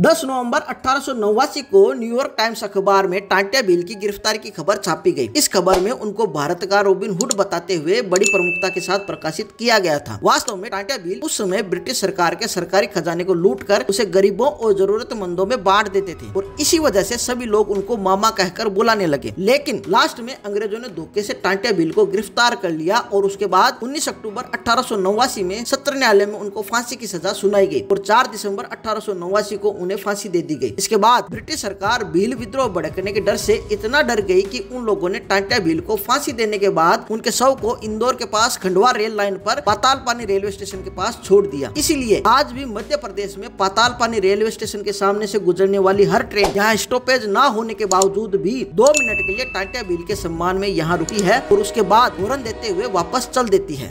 10 नवंबर अठारह सौ नवासी को न्यूयॉर्क टाइम्स अखबार में टांटिया बिल की गिरफ्तारी की खबर छापी गई। इस खबर में उनको भारत का रोबिन हुड बताते हुए बड़ी प्रमुखता के साथ प्रकाशित किया गया था। वास्तव में टांटिया बिल उस समय ब्रिटिश सरकार के सरकारी खजाने को लूट कर उसे गरीबों और जरूरतमंदों में बांट देते थे और इसी वजह से सभी लोग उनको मामा कहकर बुलाने लगे। लेकिन लास्ट में अंग्रेज़ों ने धोखे से टांटिया बिल को गिरफ़्तार कर लिया और उसके बाद उन्नीस अक्टूबर अठारह सौ नवासी में सत्र न्यायालय में उनको फांसी की सजा सुनाई गई और चार दिसंबर अठारह को उन्हें फांसी दे दी गई। इसके बाद ब्रिटिश सरकार भील विद्रोह भड़कने के डर से इतना डर गई कि उन लोगों ने टांटा भील को फांसी देने के बाद उनके शव को इंदौर के पास खंडवा रेल लाइन पर पाताल पानी रेलवे स्टेशन के पास छोड़ दिया। इसीलिए आज भी मध्य प्रदेश में पाताल पानी रेलवे स्टेशन के सामने से गुजरने वाली हर ट्रेन यहाँ स्टॉपेज न होने के बावजूद भी दो मिनट के लिए टाटा भील के सम्मान में यहाँ रुकी है और उसके बाद हॉर्न देते हुए वापस चल देती है।